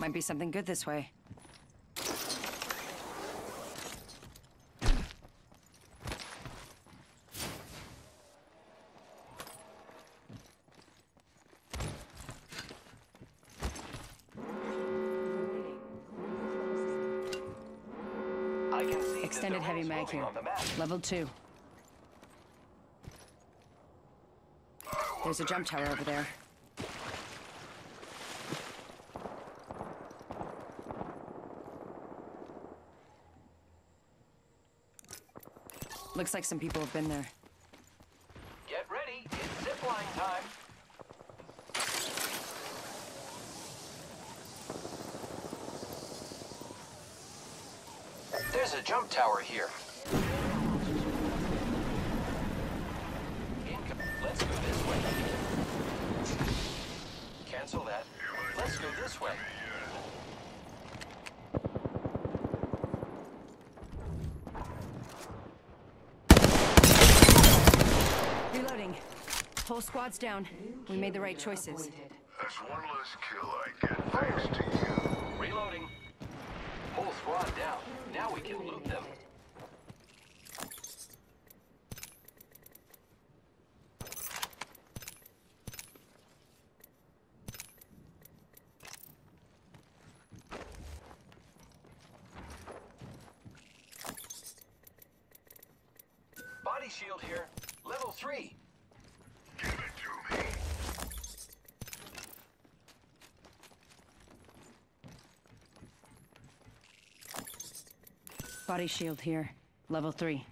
Might be something good this way. I can see Extended heavy mag here. on the map. Level two. There's a jump tower over there. Looks like some people have been there. Get ready, it's zipline time. There's a jump tower here. Let's go this way. Cancel that. Let's go this way. Reloading. Whole squad's down. We made the right choices. That's one less kill I get thanks to you. Reloading. Whole squad down. Now we can loot them. Body shield here. Level 3. Body shield here. Level three.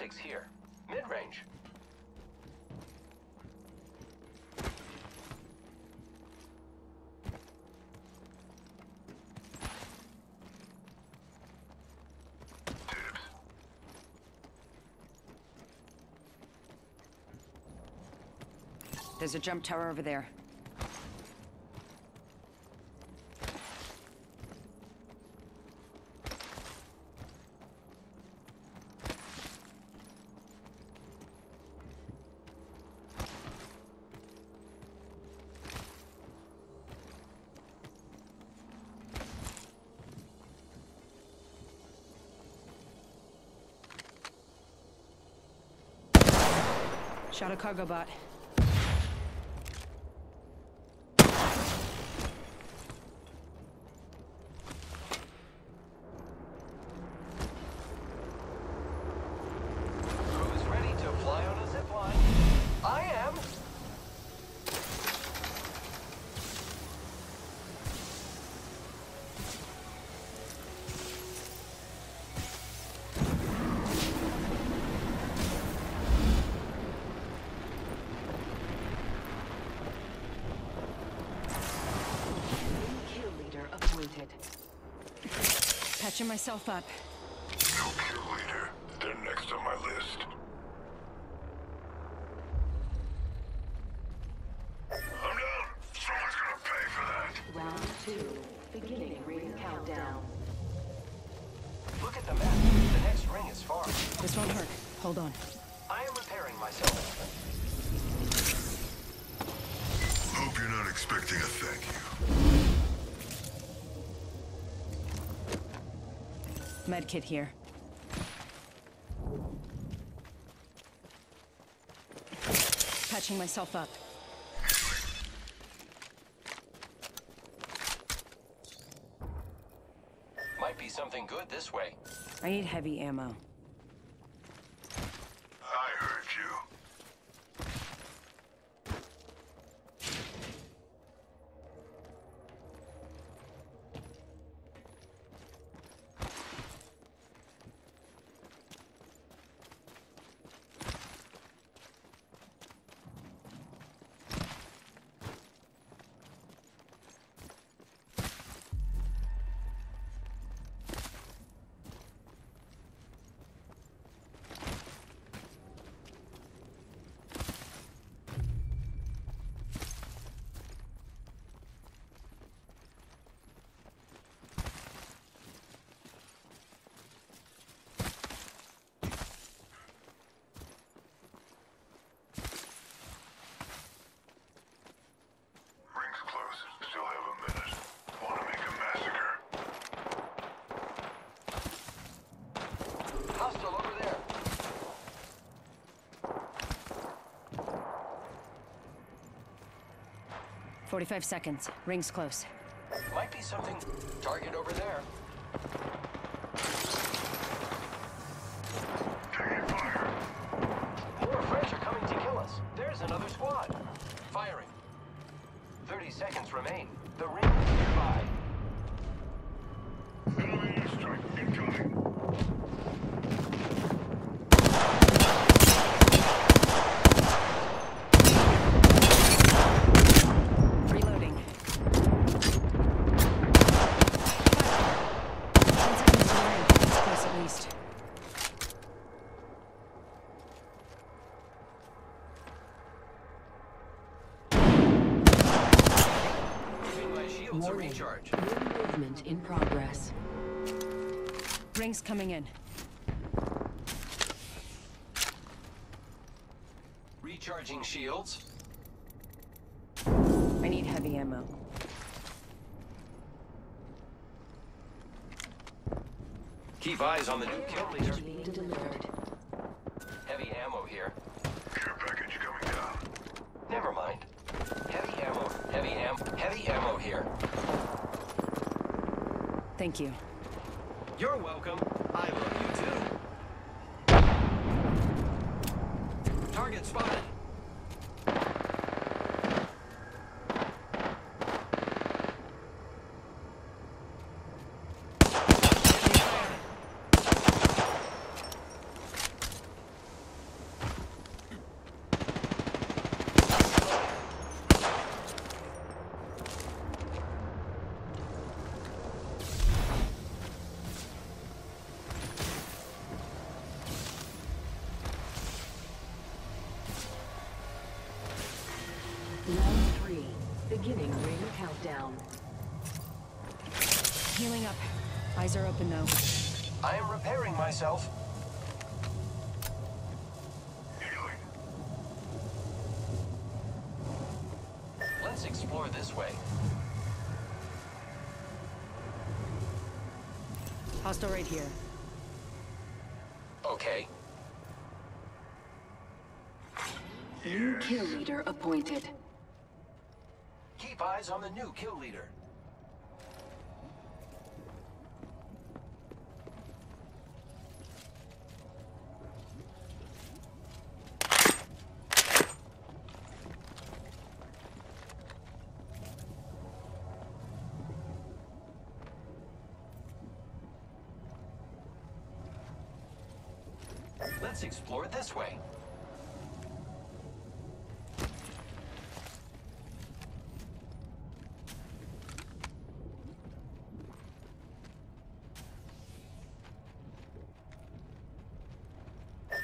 Optics here. Mid-range. There's a jump tower over there. Shot a cargo bot. Patching myself up. No kill leader. They're next on my list. I'm down. Someone's gonna pay for that. Round two. Beginning ring countdown. Look at the map. The next ring is far. This won't hurt. Hold on. I am repairing myself. Hope you're not expecting a thank you. Medkit here. Patching myself up. Might be something good this way. I need heavy ammo. I heard you. 45 seconds. Ring's close. Might be something. Target over there. Taking fire. More French are coming to kill us. There's another squad. Firing. 30 seconds remain. The ring is nearby. Enemy airstrike incoming. Reloading. Ten seconds to the ring. It's close at least. Giving my shields a Warning. recharge. Movement in progress. Ring's coming in. Recharging shields. I need heavy ammo. Keep eyes on the new kill leader. Delivered. Heavy ammo here. Care package coming down. Never mind. Heavy ammo. Heavy ammo. Heavy ammo here. Thank you. You're welcome. I love you too. Target spotted. Eyes are. I am repairing myself. Let's explore this way. Hostile right here. Okay. New kill leader appointed. Keep eyes on the new kill leader. Let's explore this way.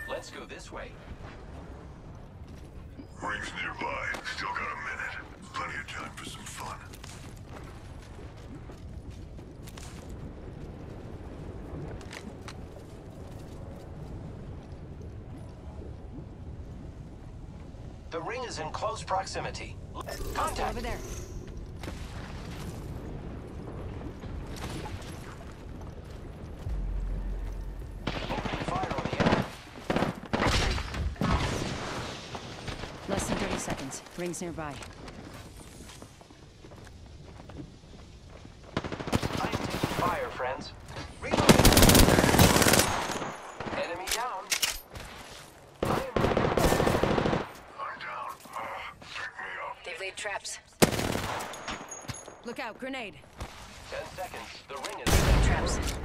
Let's go this way. Rings nearby. Still got a minute. Plenty of time for some fun. The ring is in close proximity. Contact! over there. Opening fire on the enemy. Less than 30 seconds. Ring's nearby. I'm taking fire, friends. Reloading! Enemy down. I am ready. I'm down. Ah, pick me up. They've laid traps. Look out, grenade. Ten seconds. The ring is Traps.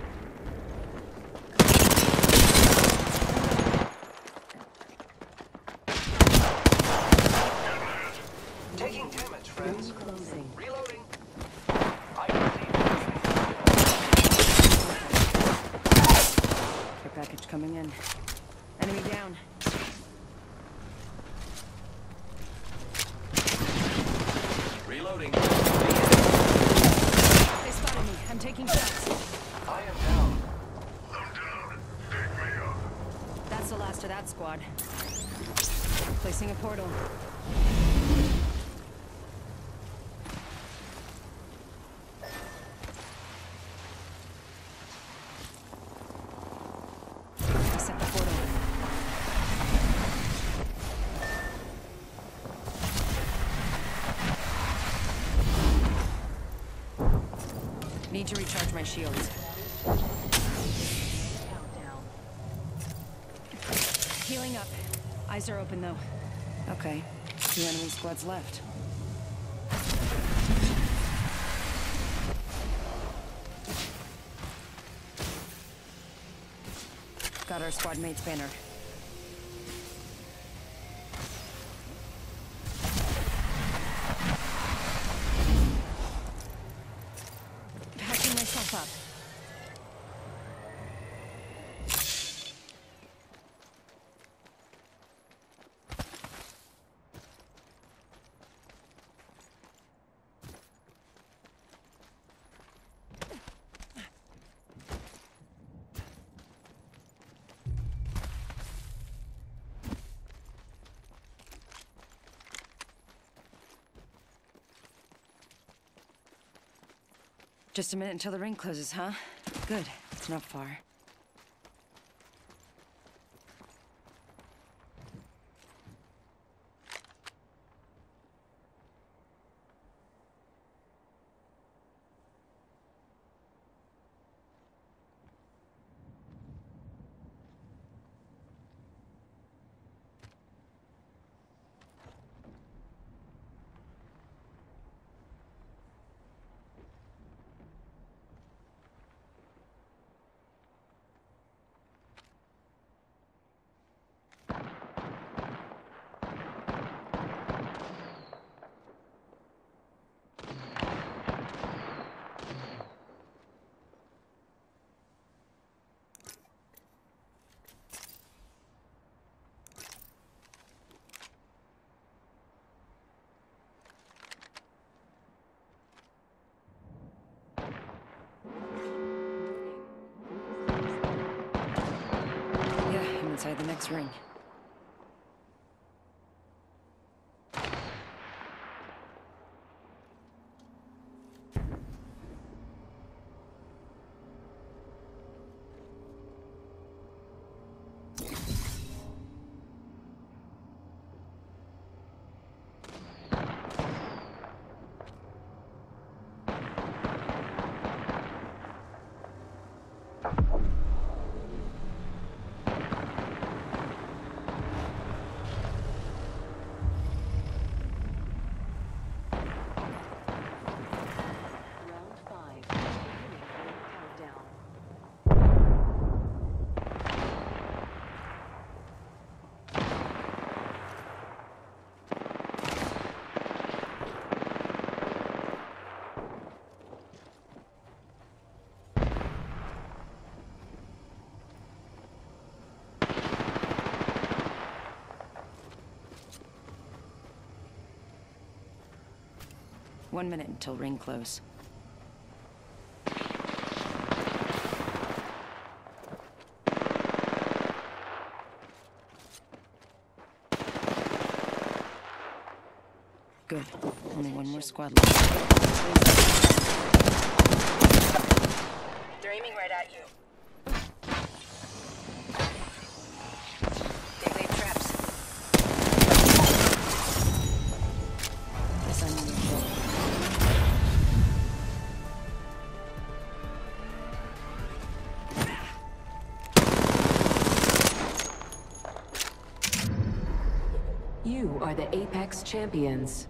squad. Placing a portal. Need to recharge my shields. Healing up. Eyes are open though. Okay. Two enemy squads left. Got our squad mate's banner. Patching myself up. Just a minute until the ring closes, huh? Good. It's not far. Next ring. Round five. Beginning ring countdown. One minute until ring close. Good. Only one more squad left. They're aiming right at you. Apex champions.